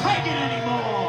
take it anymore.